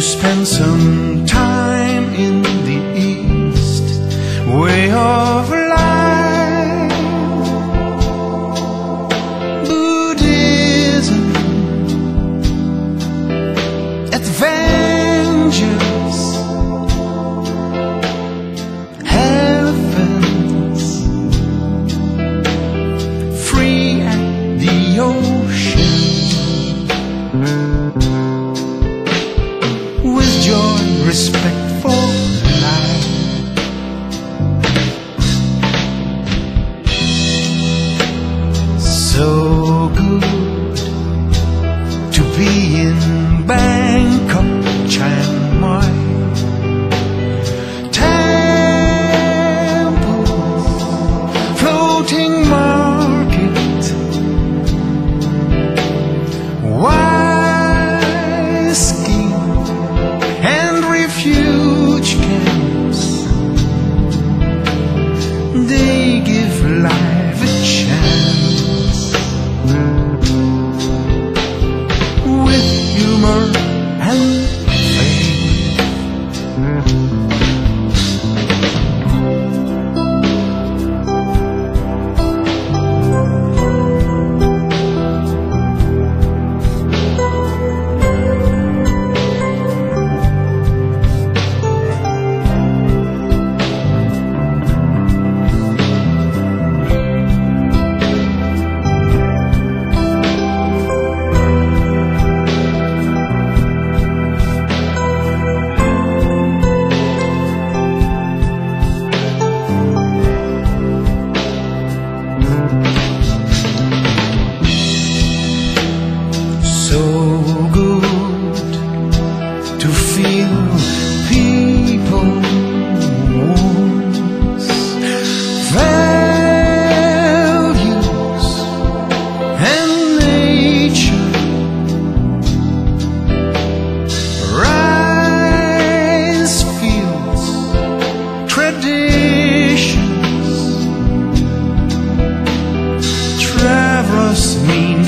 spend some time in the east. Way of life. Buddhism, adventures, joy, respect for life. So good feel people's values and nature rice fields traditions travelers mean